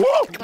Oh,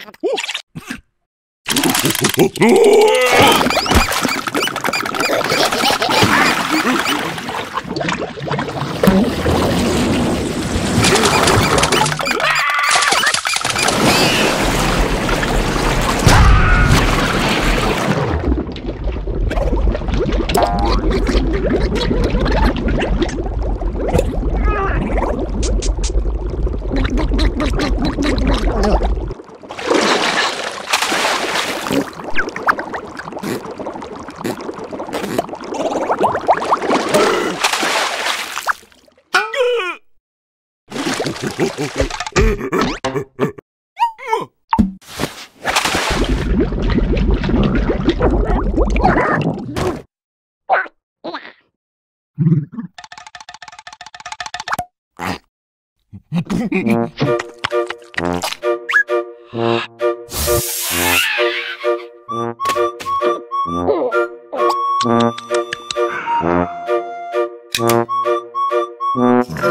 Huh?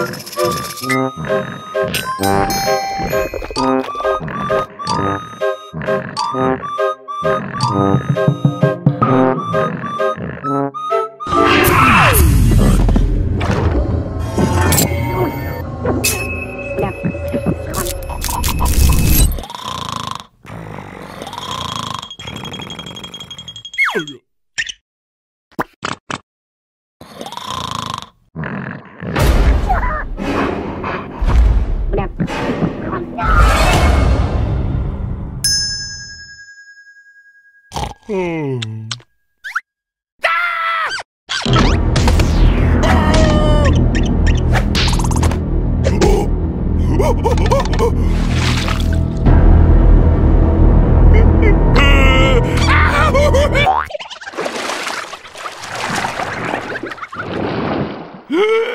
Yeah. Hmm. Ugh!